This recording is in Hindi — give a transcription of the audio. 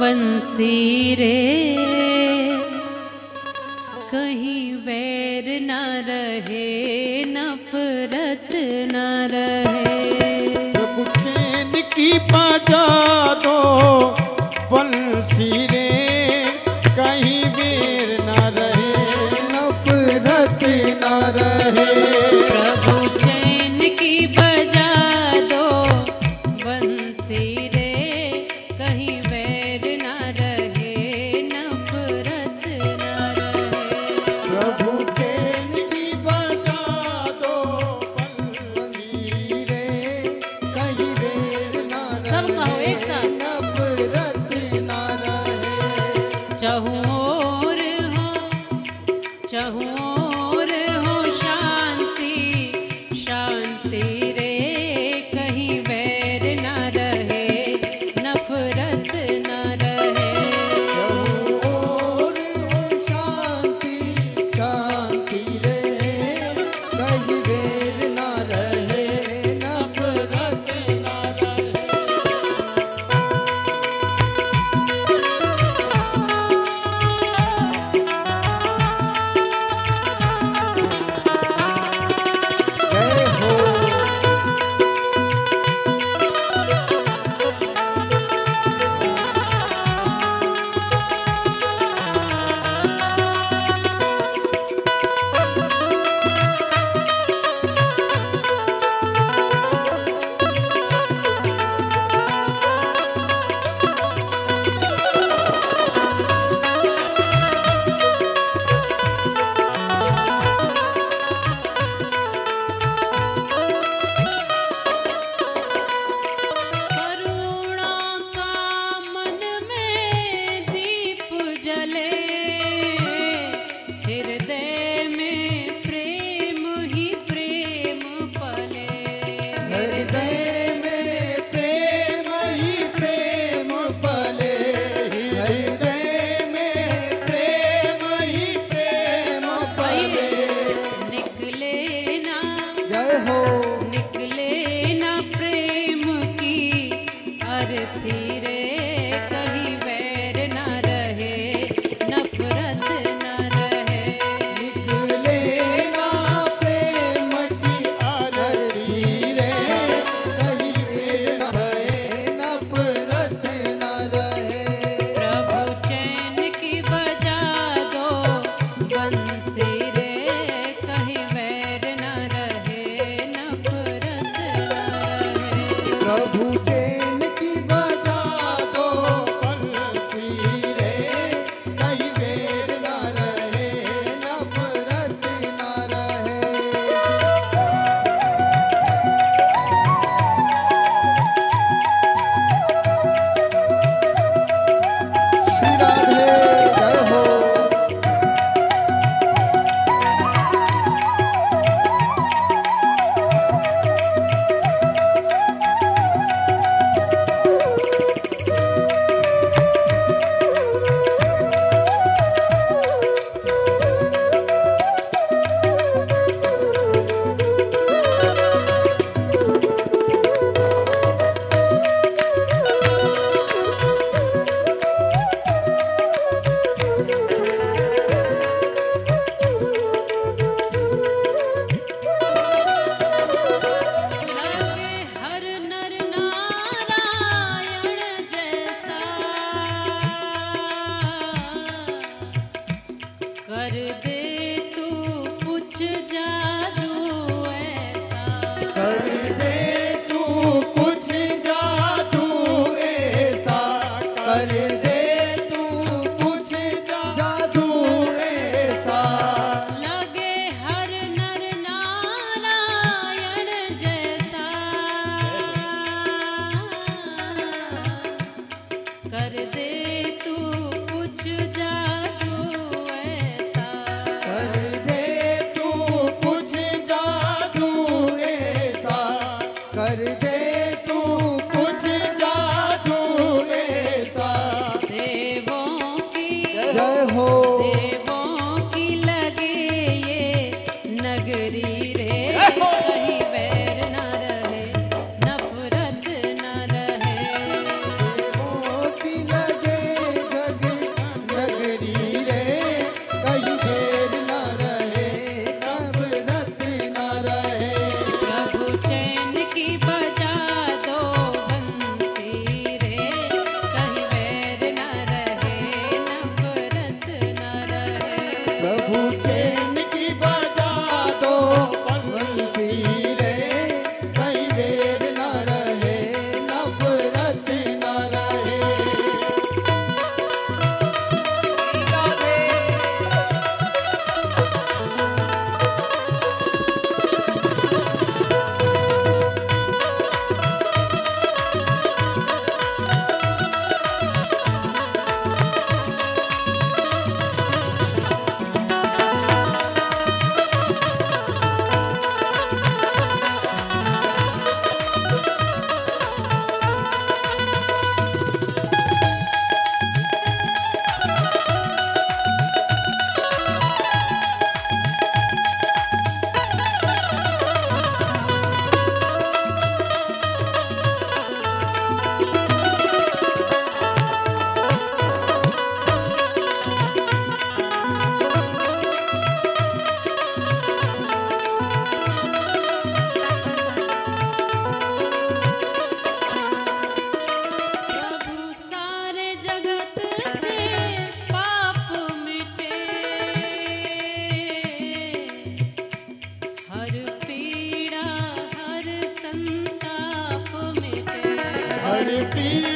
बंसी रे कहीं वैर न रहे नफरत न रहे। तो की बाजा दो चहूँ करती कर दे गणपी